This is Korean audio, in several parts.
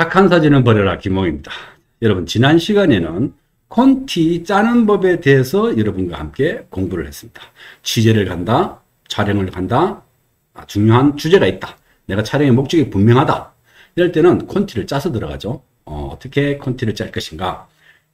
착한 사진은 버려라 김홍입니다. 여러분 지난 시간에는 콘티 짜는 법에 대해서 여러분과 함께 공부를 했습니다. 취재를 간다, 촬영을 간다, 아, 중요한 주제가 있다. 내가 촬영의 목적이 분명하다. 이럴 때는 콘티를 짜서 들어가죠. 어, 떻게 콘티를 짤 것인가.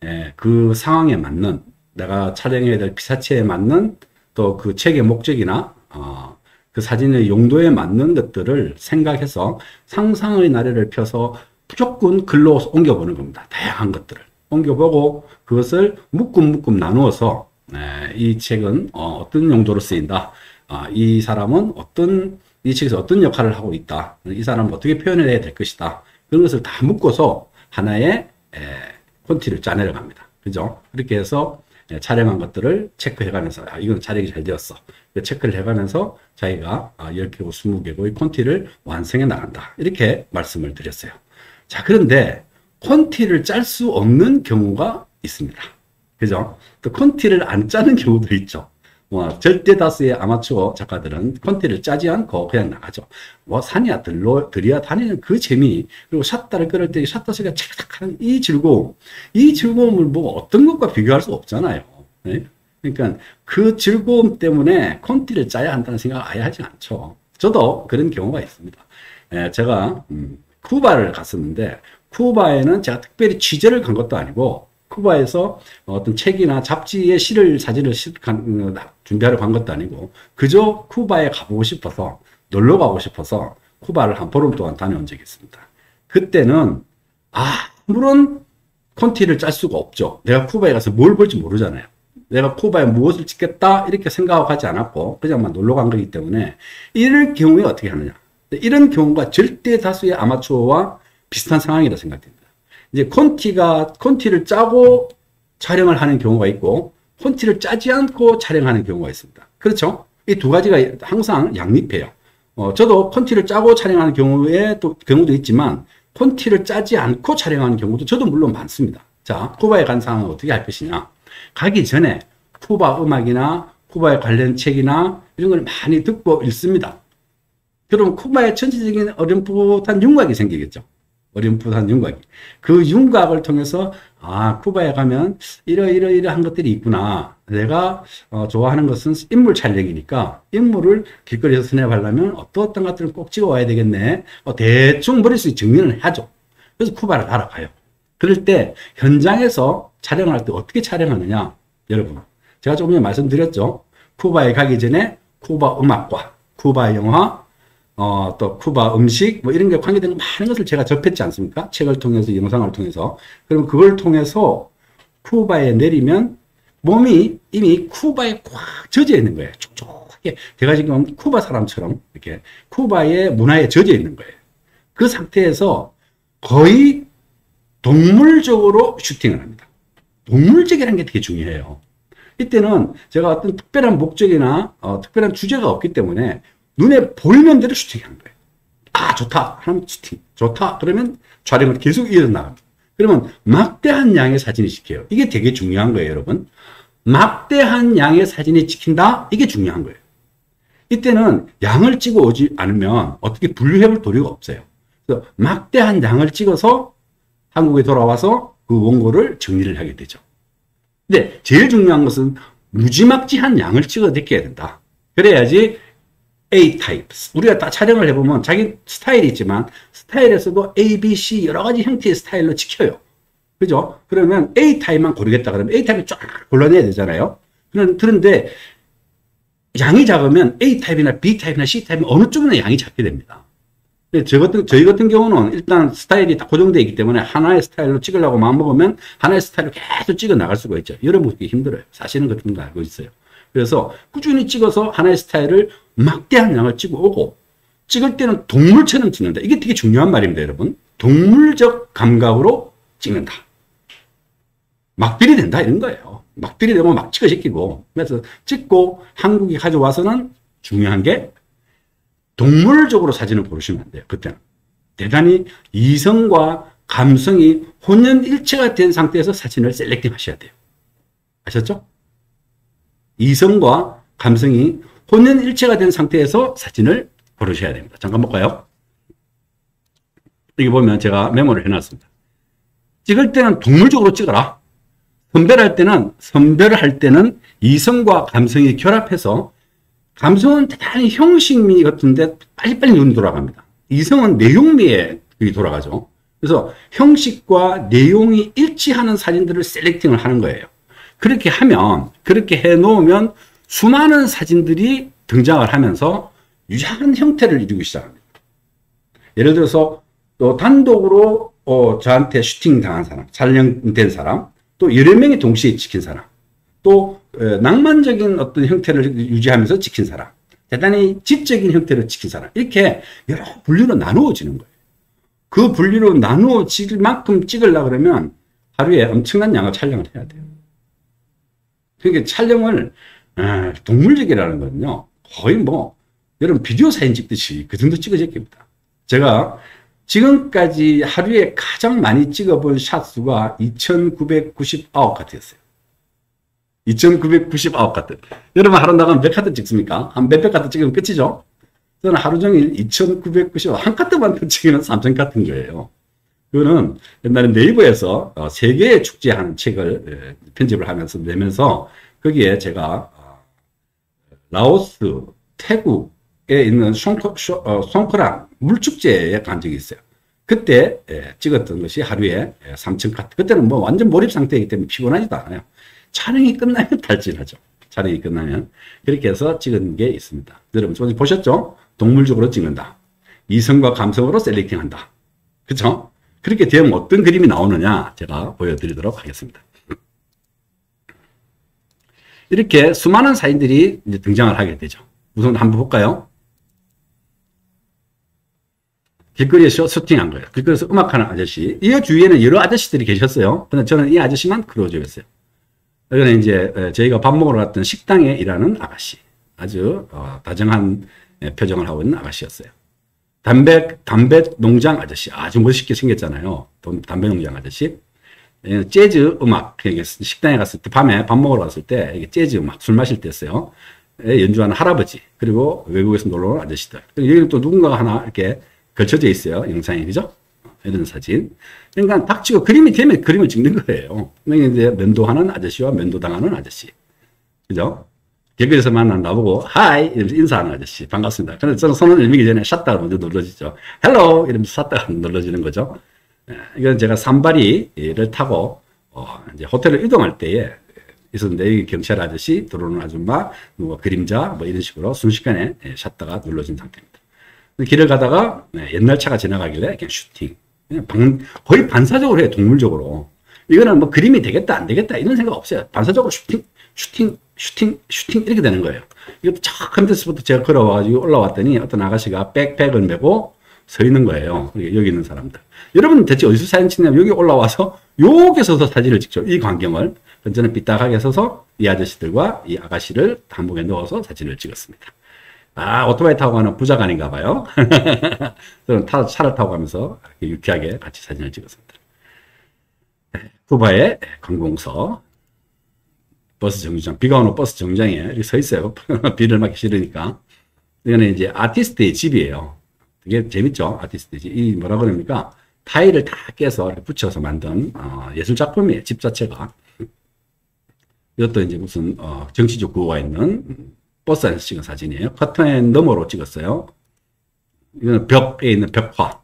예, 그 상황에 맞는 내가 촬영해야 될 피사체에 맞는 또 그 책의 목적이나 어, 그 사진의 용도에 맞는 것들을 생각해서 상상의 나래를 펴서 무조건 글로 옮겨보는 겁니다. 다양한 것들을 옮겨보고 그것을 묶음 묶음 나누어서 예, 이 책은 어, 떤 용도로 쓰인다. 아, 이 사람은 어떤 이 책에서 어떤 역할을 하고 있다. 이 사람은 어떻게 표현해야 될 것이다. 그런 것을 다 묶어서 하나의 에, 콘티를 짜내려 갑니다. 그죠? 그렇게 해서 에, 촬영한 것들을 체크해가면서 아, 이건 촬영이 잘 되었어. 체크를 해가면서 자기가 아, 10개고 20개고 이 콘티를 완성해 나간다. 이렇게 말씀을 드렸어요. 자, 그런데 콘티를 짤 수 없는 경우가 있습니다. 그죠? 또 콘티를 안 짜는 경우도 있죠. 뭐 절대 다수의 아마추어 작가들은 컨티를 짜지 않고 그냥 나가죠. 뭐 산이야 들로 들이야 다니는 그 재미 그리고 샷다를 끌을 때 샷다 소리가 착착하는 이 즐거움 이 즐거움을 뭐 어떤 것과 비교할 수 없잖아요. 네? 그러니까 그 즐거움 때문에 컨티를 짜야 한다는 생각을 아예 하지 않죠. 저도 그런 경우가 있습니다. 예, 제가 음, 쿠바를 갔었는데 쿠바에는 제가 특별히 취재를 간 것도 아니고 쿠바에서 어떤 책이나 잡지에 실을 사진을 어, 준비하러 간 것도 아니고 그저 쿠바에 가보고 싶어서 놀러 가고 싶어서 쿠바를 한 보름 동안 다녀온 적이 있습니다. 그때는 아무런 콘티를 짤 수가 없죠. 내가 쿠바에 가서 뭘 볼지 모르잖아요. 내가 쿠바에 무엇을 찍겠다 이렇게 생각하지 않았고 그냥만 놀러 간 거기 때문에 이럴 경우에 어떻게 하느냐. 이런 경우가 절대 다수의 아마추어와 비슷한 상황이라 생각됩니다. 이제 콘티가 콘티를 짜고 촬영을 하는 경우가 있고 콘티를 짜지 않고 촬영하는 경우가 있습니다. 그렇죠? 이 두 가지가 항상 양립해요. 어, 저도 콘티를 짜고 촬영하는 경우에 또 경우도 있지만 콘티를 짜지 않고 촬영하는 경우도 저도 물론 많습니다. 자, 쿠바에 간 상황은 어떻게 할 것이냐? 가기 전에 쿠바 음악이나 쿠바에 관련 책이나 이런 걸 많이 듣고 읽습니다. 그럼 쿠바의 전체적인 어렴풋한 윤곽이 생기겠죠. 어렴풋한 윤곽이. 그 윤곽을 통해서 아 쿠바에 가면 이러이러이러한 것들이 있구나. 내가 어, 좋아하는 것은 인물 촬영이니까 인물을 길거리에서 스냅하려면 어떠어떤 것들을 꼭 찍어와야 되겠네. 어, 대충 머릿속에 정리를 하죠. 그래서 쿠바를 알아가요. 그럴 때 현장에서 촬영할 때 어떻게 촬영하느냐 여러분 제가 조금 전에 말씀드렸죠. 쿠바에 가기 전에 쿠바 음악과 쿠바 영화 어, 또 쿠바 음식 뭐 이런 게 관계되는 많은 것을 제가 접했지 않습니까? 책을 통해서 영상을 통해서. 그럼 그걸 통해서 쿠바에 내리면 몸이 이미 쿠바에 꽉 젖어 있는 거예요. 촉촉하게. 제가 지금 쿠바 사람처럼 이렇게 쿠바의 문화에 젖어 있는 거예요. 그 상태에서 거의 동물적으로 슈팅을 합니다. 동물적이라는 게 되게 중요해요. 이때는 제가 어떤 특별한 목적이나 어, 특별한 주제가 없기 때문에 눈에 보이는 대로 슈팅하는 거예요. 아, 좋다. 하면 슈팅. 좋다. 그러면 촬영을 계속 이어나갑니다. 그러면 막대한 양의 사진이 찍혀요. 이게 되게 중요한 거예요, 여러분. 막대한 양의 사진이 찍힌다? 이게 중요한 거예요. 이때는 양을 찍어 오지 않으면 어떻게 분류해 볼 도리가 없어요. 그래서 막대한 양을 찍어서 한국에 돌아와서 그 원고를 정리를 하게 되죠. 근데 제일 중요한 것은 무지막지한 양을 찍어 내게 된다. 그래야지 A 타입. 우리가 다 촬영을 해보면 자기 스타일이 있지만 스타일에서도 A, B, C 여러 가지 형태의 스타일로 찍혀요. 그죠? 그러면 A 타입만 고르겠다 그러면 A 타입을 쫙 골라내야 되잖아요. 그런데 양이 작으면 A 타입이나 B 타입이나 C 타입이 어느 쪽이나 양이 작게 됩니다. 저 같은, 저희 같은 경우는 일단 스타일이 다 고정되어 있기 때문에 하나의 스타일로 찍으려고 마음먹으면 하나의 스타일로 계속 찍어 나갈 수가 있죠. 여러분께 힘들어요. 사실은 거 알고 있어요. 그래서 꾸준히 찍어서 하나의 스타일을 막대한 양을 찍어 오고 찍을 때는 동물처럼 찍는다. 이게 되게 중요한 말입니다, 여러분. 동물적 감각으로 찍는다. 막들이 된다 이런 거예요. 막들이 되면 막 찍어시키고 그래서 찍고 한국에 가져와서는 중요한 게 동물적으로 사진을 고르시면 안 돼요. 그때는 대단히 이성과 감성이 혼연일체가 된 상태에서 사진을 셀렉팅 하셔야 돼요. 아셨죠? 이성과 감성이 혼연일체가 된 상태에서 사진을 고르셔야 됩니다. 잠깐 볼까요? 여기 보면 제가 메모를 해놨습니다. 찍을 때는 동물적으로 찍어라. 선별할 때는, 선별을 할 때는 이성과 감성이 결합해서 감성은 대단히 형식미 같은데 빨리빨리 눈이 돌아갑니다. 이성은 내용미에 돌아가죠. 그래서 형식과 내용이 일치하는 사진들을 셀렉팅을 하는 거예요. 그렇게 하면, 그렇게 해 놓으면 수많은 사진들이 등장을 하면서 유사한 형태를 이루기 시작합니다. 예를 들어서 또 단독으로 어, 저한테 슈팅 당한 사람, 촬영된 사람, 또 여러 명이 동시에 찍힌 사람, 또 어, 낭만적인 어떤 형태를 유지하면서 찍힌 사람, 대단히 지적인 형태로 찍힌 사람, 이렇게 여러 분류로 나누어지는 거예요. 그 분류로 나누어질 만큼 찍으려 그러면 하루에 엄청난 양의 촬영을 해야 돼요. 그러니까 촬영을 아, 동물적이라는 건요. 거의 뭐 여러분 비디오 사진 찍듯이 그 정도 찍어질 겁니다. 제가 지금까지 하루에 가장 많이 찍어본 샷 수가 2999 카트였어요. 2999 카트. 여러분 하루 나가면 몇 카트 찍습니까? 한 몇백 카트 찍으면 끝이죠? 저는 하루 종일 2990, 한 카트만 찍으면 3000 카트인 거예요. 그거는 옛날에 네이버에서 어, 세계의 축제하는 책을 예, 편집을 하면서 내면서 거기에 제가 어, 라오스, 태국에 있는 송코, 어, 송크랑 물축제에 간 적이 있어요. 그때 예, 찍었던 것이 하루에 3,000카트. 예, 그때는 뭐 완전 몰입 상태이기 때문에 피곤하지도 않아요. 촬영이 끝나면 탈진하죠. 촬영이 끝나면. 그렇게 해서 찍은 게 있습니다. 여러분, 보셨죠? 동물적으로 찍는다. 이성과 감성으로 셀렉팅한다. 그쵸? 그렇게 되면 어떤 그림이 나오느냐 제가 보여드리도록 하겠습니다. 이렇게 수많은 사인들이 등장을 하게 되죠. 우선 한번 볼까요? 길거리에서 슈팅한 거예요. 길거리에서 음악하는 아저씨. 이 주위에는 여러 아저씨들이 계셨어요. 근데 저는 이 아저씨만 크로즈였어요. 여기는 이제 저희가 밥 먹으러 갔던 식당에 일하는 아가씨. 아주 어, 다정한 표정을 하고 있는 아가씨였어요. 담배, 담배 농장 아저씨. 아주 멋있게 생겼잖아요. 담배 농장 아저씨. 예, 재즈 음악, 식당에 갔을 때, 밤에 밥 먹으러 갔을 때, 재즈 음악, 술 마실 때였어요. 예, 연주하는 할아버지, 그리고 외국에서 놀러 온 아저씨들. 여기 또 누군가가 하나 이렇게 걸쳐져 있어요. 영상에, 그죠? 이런 사진. 그러니까 닥치고 그림이 되면 그림을 찍는 거예요. 그러니까 면도하는 아저씨와 면도당하는 아저씨. 그죠? 길거리에서 만난 나보고 hi 이러면서 인사하는 아저씨 반갑습니다. 근데 저는 손을 내밀기 전에 샷다가 먼저 눌러지죠. hello 이러면서 샷다가 눌러지는 거죠. 예, 이건 제가 삼발이를 타고 어 이제 호텔을 이동할 때에 있었는데 이 경찰 아저씨 들어오는 아줌마 누가 그림자 뭐 이런 식으로 순식간에 샷다가 눌러진 상태입니다. 길을 가다가 네, 옛날 차가 지나가길래 그냥 슈팅 그냥 거의 반사적으로 해요 동물적으로 이거는 뭐 그림이 되겠다 안 되겠다 이런 생각 없어요 반사적으로 슈팅 슈팅, 슈팅, 슈팅 이렇게 되는 거예요. 이것도 착한 데서부터 제가 걸어와가지고 올라왔더니 어떤 아가씨가 백팩을 메고 서 있는 거예요. 여기 있는 사람들. 여러분 대체 어디서 사진 찍냐면 여기 올라와서 여기 서서 사진을 찍죠. 이 광경을. 저는 삐딱하게 서서 이 아저씨들과 이 아가씨를 한 폭에 넣어서 사진을 찍었습니다. 아, 오토바이 타고 가는 부자간인가 봐요. 저는 타, 차를 타고 가면서 유쾌하게 같이 사진을 찍었습니다. 쿠바의 관공서 버스 정류장, 비가 오는 버스 정류장에 서 있어요. 비를 맞기 싫으니까. 이거는 이제 아티스트의 집이에요. 되게 재밌죠? 아티스트의 집. 이 뭐라 그럽니까? 타일을 다 깨서 붙여서 만든 어, 예술 작품이에요. 집 자체가. 이것도 이제 무슨 어, 정치적 구호가 있는 버스 안에서 찍은 사진이에요. 커튼 너머로 찍었어요. 이거는 벽에 있는 벽화.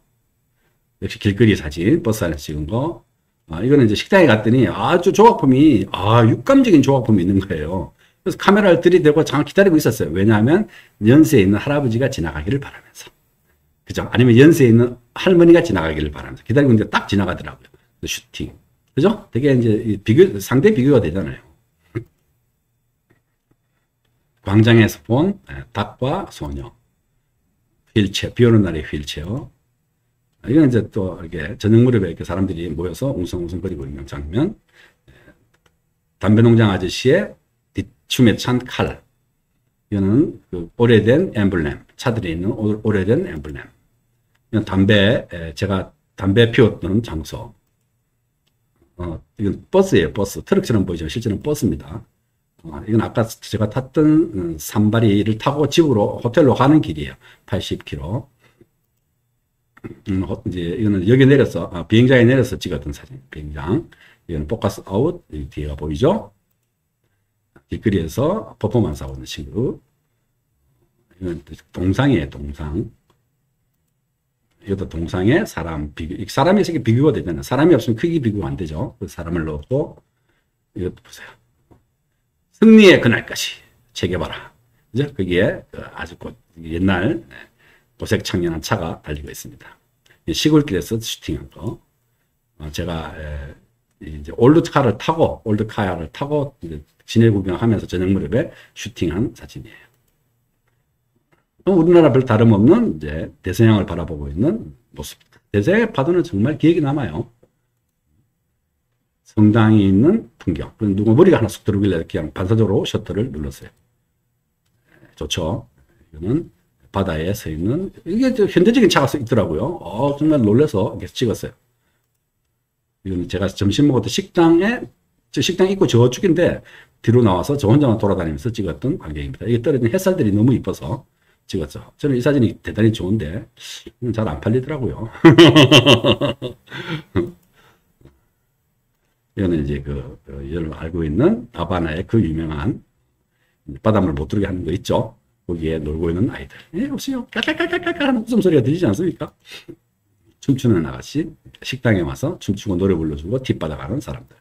역시 길거리 사진, 버스 안에서 찍은 거. 아, 이거는 이제 식당에 갔더니 아주 조각품이, 아, 육감적인 조각품이 있는 거예요. 그래서 카메라를 들이대고 잠깐 기다리고 있었어요. 왜냐하면 연세에 있는 할아버지가 지나가기를 바라면서. 그죠? 아니면 연세에 있는 할머니가 지나가기를 바라면서. 기다리고 있는데 딱 지나가더라고요. 슈팅. 그죠? 되게 이제 비교, 상대 비교가 되잖아요. 광장에서 본 예, 닭과 소녀. 휠체어, 비 오는 날의 휠체어. 이건 이제 또 이렇게 저녁 무렵에 이렇게 사람들이 모여서 웅성웅성거리고 있는 장면. 담배 농장 아저씨의 뒷춤에 찬 칼. 이거는 그 오래된 엠블렘. 차들에 있는 오래된 엠블렘. 이건 담배, 제가 담배 피웠던 장소. 어, 이건 버스예요, 버스. 트럭처럼 보이죠. 실제는 버스입니다. 어, 이건 아까 제가 탔던 음, 삼발이를 타고 집으로, 호텔로 가는 길이에요. 80km. 음, 이제 이거는 여기 내려서 아, 비행장에 내려서 찍었던 사진. 비행장. 이거는 포커스 아웃. 이 뒤에가 보이죠? 길거리에서 퍼포먼스 하고 있는 친구. 이건 동상이에요, 동상. 이것도 동상에 사람 비교, 사람이 있으니까 비교가 되잖아요. 사람이 없으면 크기 비교가 안 되죠. 그 사람을 넣고, 이것도 보세요. 승리의 그날까지 재개봐라. 그죠? 거기에 그 아주 옛날 도색 청년한 차가 달리고 있습니다. 시골길에서 슈팅한 거. 어, 제가 이제 올드카를 타고 올드카를 타고 진해 구경하면서 저녁 무렵에 슈팅한 사진이에요. 우리나라 별 다름없는 이제 대서양을 바라보고 있는 모습입니다. 대서양의 파도는 정말 기억이 남아요. 성당이 있는 풍경. 누구 머리가 하나 쑥 들어오길래 그냥 반사적으로 셔터를 눌렀어요. 좋죠. 이거는 바다에 서 있는 이게 현대적인 차가 서 있더라고요. 어, 정말 놀래서 계속 찍었어요. 이거는 제가 점심 먹었던 식당에 저 식당 입구 저쪽인데 뒤로 나와서 저 혼자만 돌아다니면서 찍었던 광경입니다. 이게 떨어진 햇살들이 너무 이뻐서 찍었죠. 저는 이 사진이 대단히 좋은데 잘 안 팔리더라고요. 이거는 이제 그, 그 여러분 알고 있는 하바나의 그 유명한 바닷물 못 들게 하는 거 있죠. 거기에 놀고 있는 아이들. 예, 보세요. 깔깔깔깔깔 하는 웃음소리가 들리지 않습니까? 춤추는 아가씨, 식당에 와서 춤추고 노래 불러주고 팁 받아가는 사람들.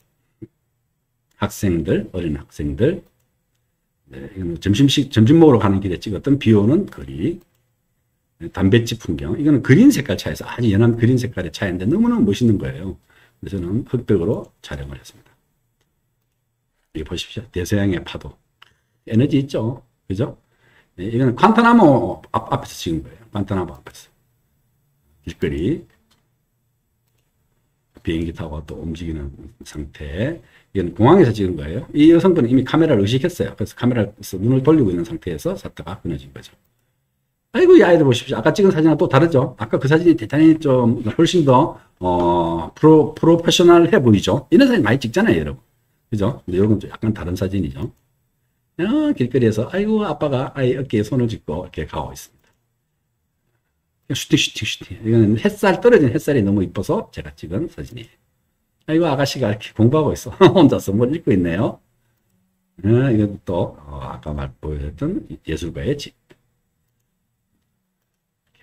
학생들, 어린 학생들. 네, 점심식, 점심 먹으러 가는 길에 찍었던 비 오는 거리. 네, 담뱃집 풍경. 이거는 그린 색깔 차에서 아주 연한 그린 색깔의 차인데 너무너무 멋있는 거예요. 그래서 저는 흑백으로 촬영을 했습니다. 여기 보십시오. 대서양의 파도. 에너지 있죠. 그죠? 네, 이거는 관타나모 앞, 앞에서 찍은 거예요. 관타나모 앞에서. 길거리. 비행기 타고 또 움직이는 상태. 이건 공항에서 찍은 거예요. 이 여성분은 이미 카메라를 의식했어요. 그래서 카메라에서 눈을 돌리고 있는 상태에서 샀다가 끊어진 거죠. 아이고, 이 아이들 보십시오. 아까 찍은 사진과 또 다르죠? 아까 그 사진이 대단히 좀 훨씬 더, 어, 프로, 프로페셔널해 보이죠? 이런 사진 많이 찍잖아요, 여러분. 그죠? 근데 이건 좀 약간 다른 사진이죠. 어, 길거리에서 아이고 아빠가 아이 어깨에 손을 짚고 이렇게 가고 있습니다. 슈팅 슈팅 슈팅 이거는 햇살 떨어진 햇살이 너무 이뻐서 제가 찍은 사진이에요. 아이고 아가씨가 이렇게 공부하고 있어. 혼자서 뭘 읽고 있네요. 어, 또 어, 아까 말 보여줬던 예술가의 집.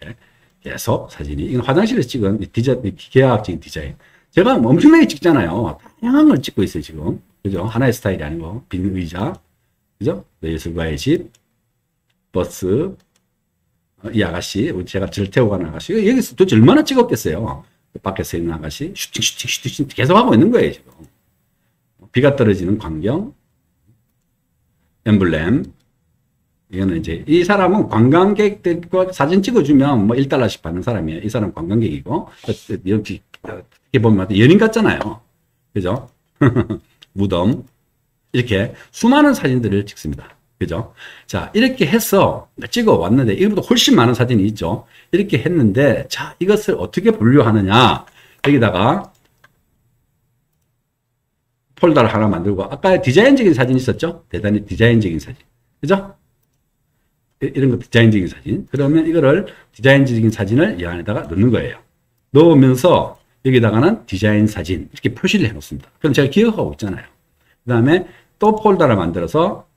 이렇게 계속 사진이 이건 화장실에서 찍은 디자 기하학적인 디자인. 제가 엄청나게 찍잖아요. 다양한 걸 찍고 있어요 지금. 그죠? 하나의 스타일이 아니고 빈 의자. 그죠? 예술가의 집, 버스, 어, 이 아가씨, 제가 저를 태우고 가는 아가씨, 여기서 도대체 얼마나 찍었겠어요? 밖에서 있는 아가씨, 슈팅, 슈팅, 슈팅, 슈팅 계속 하고 있는 거예요, 지금. 비가 떨어지는 광경, 엠블렘, 이거는 이제, 이 사람은 관광객들과 사진 찍어주면 뭐 1달러씩 받는 사람이에요. 이 사람 관광객이고, 여기, 이렇게 보면 연인 같잖아요. 그죠? 무덤, 이렇게 수많은 사진들을 찍습니다. 그죠? 자, 이렇게 해서 찍어 왔는데, 이것보다 훨씬 많은 사진이 있죠? 이렇게 했는데, 자, 이것을 어떻게 분류하느냐. 여기다가 폴더를 하나 만들고, 아까 디자인적인 사진 있었죠? 대단히 디자인적인 사진. 그죠? 이런 거 디자인적인 사진. 그러면 이거를 디자인적인 사진을 이 안에다가 넣는 거예요. 넣으면서 여기다가는 디자인 사진 이렇게 표시를 해 놓습니다. 그럼 제가 기억하고 있잖아요. 그 다음에 또 폴더를 만들어서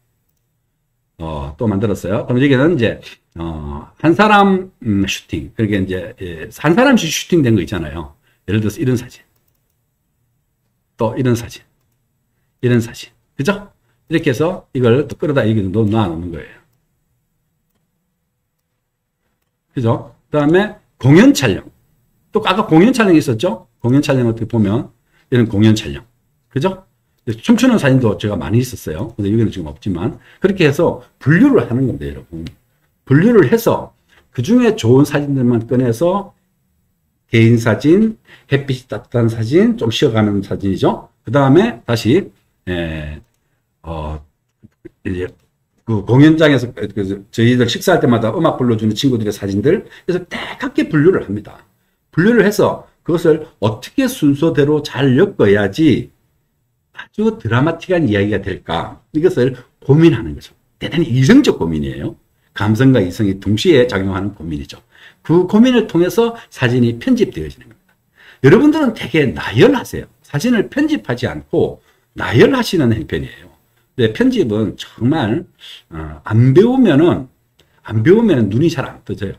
어, 또 만들었어요. 그럼 여기는 이제 어, 한 사람 음, 슈팅. 그러게 이제 예, 한 사람씩 슈팅 된 거 있잖아요. 예를 들어서 이런 사진. 또 이런 사진. 이런 사진. 그죠? 이렇게 해서 이걸 또 끌어다 여기 놔 놓는 거예요. 그죠? 그 다음에 공연 촬영. 또 아까 공연 촬영 있었죠? 공연 촬영 어떻게 보면 이런 공연 촬영. 그죠? 춤추는 사진도 제가 많이 있었어요. 근데 여기는 지금 없지만 그렇게 해서 분류를 하는 건데 여러분. 분류를 해서 그 중에 좋은 사진들만 꺼내서 개인 사진, 햇빛이 따뜻한 사진, 좀 쉬어가는 사진이죠. 그 다음에 다시 에, 어, 이제 그 공연장에서 그 저희들 식사할 때마다 음악 불러주는 친구들의 사진들 그래서 딱하게 분류를 합니다. 분류를 해서 그것을 어떻게 순서대로 잘 엮어야지 아주 드라마틱한 이야기가 될까? 이것을 고민하는 거죠. 대단히 이성적 고민이에요. 감성과 이성이 동시에 작용하는 고민이죠. 그 고민을 통해서 사진이 편집되어지는 겁니다. 여러분들은 되게 나열하세요. 사진을 편집하지 않고 나열하시는 형편이에요. 근데 편집은 정말 어, 안 배우면은 안 배우면 눈이 잘 안 떠져요.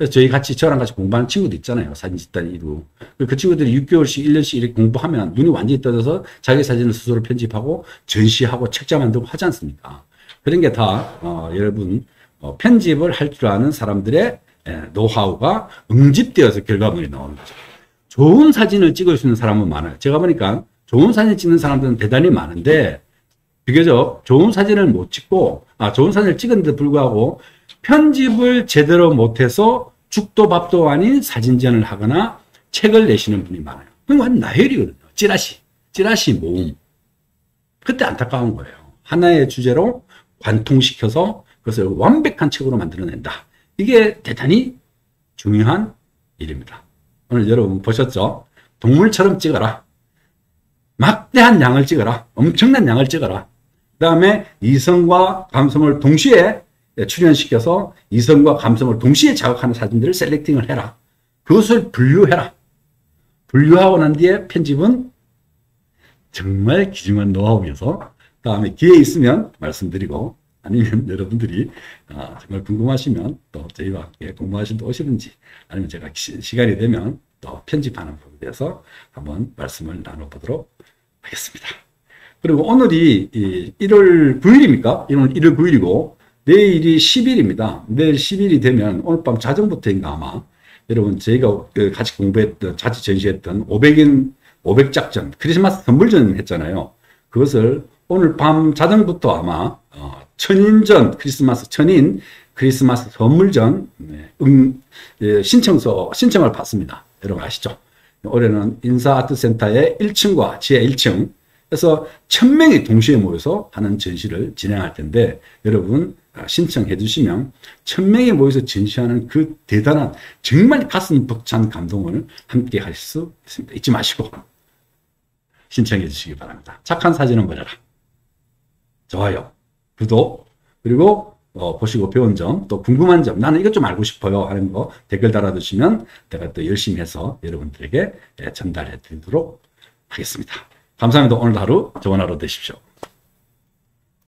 그래서 저희 같이 저랑 같이 공부하는 친구도 있잖아요. 사진 집단 이루. 그 친구들이 6개월씩 1년씩 이렇게 공부하면 눈이 완전히 떠져서 자기 사진을 스스로 편집하고 전시하고 책자 만들고 하지 않습니까? 그런 게다 어, 여러분 어, 편집을 할 줄 아는 사람들의 예, 노하우가 응집되어서 결과물이 나오는 거죠. 좋은 사진을 찍을 수 있는 사람은 많아요. 제가 보니까 좋은 사진 찍는 사람들은 대단히 많은데 비교적 좋은 사진을 못 찍고 아 좋은 사진을 찍은데도 불구하고 편집을 제대로 못해서 죽도 밥도 아닌 사진전을 하거나 책을 내시는 분이 많아요. 그건 나열이거든요. 찌라시, 찌라시 모음. 그때 안타까운 거예요. 하나의 주제로 관통시켜서 그것을 완벽한 책으로 만들어낸다. 이게 대단히 중요한 일입니다. 오늘 여러분 보셨죠? 동물처럼 찍어라. 막대한 양을 찍어라. 엄청난 양을 찍어라. 그 다음에 이성과 감성을 동시에 출연시켜서 이성과 감성을 동시에 자극하는 사진들을 셀렉팅을 해라. 그것을 분류해라. 분류하고 난 뒤에 편집은 정말 귀중한 노하우여서 다음에 기회 있으면 말씀드리고 아니면 여러분들이 아, 정말 궁금하시면 또 저희와 함께 공부하신 또 오시든지 아니면 제가 시, 간이 되면 또 편집하는 부분에 대해서 한번 말씀을 나눠보도록 하겠습니다. 그리고 오늘이 1월 9일입니까? 오늘 1월 9일이고 내일이 10일입니다. 내일 10일이 되면 오늘 밤 자정부터인가 아마 여러분 저희가 그 같이 공부했던 자치 전시했던 500인 500작전 크리스마스 선물전 했잖아요. 그것을 오늘 밤 자정부터 아마 어, 천인전 크리스마스 천인 크리스마스 선물전 네, 음, 예, 신청서 신청을 받습니다. 여러분 아시죠? 올해는 인사아트센터의 1층과 지하 1층 그래서 천명이 동시에 모여서 하는 전시를 진행할 텐데 여러분 아, 신청해 주시면 천명이 모여서 전시하는 그 대단한 정말 가슴 벅찬 감동을 함께 할 수 있습니다. 잊지 마시고 신청해 주시기 바랍니다. 착한 사진은 보여라. 좋아요, 구독, 그리고 어, 보시고 배운 점, 또 궁금한 점, 나는 이것 좀 알고 싶어요 하는 거 댓글 달아주시면 제가 또 열심히 해서 여러분들에게 예, 전달해 드리도록 하겠습니다. 감사합니다. 오늘 하루 좋은 하루 되십시오.